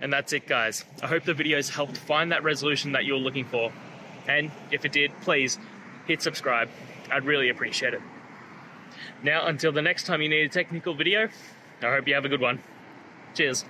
And that's it, guys. I hope the videos helped find that resolution that you're looking for. And if it did, please hit subscribe. I'd really appreciate it. Now, until the next time you need a technical video, I hope you have a good one. Cheers.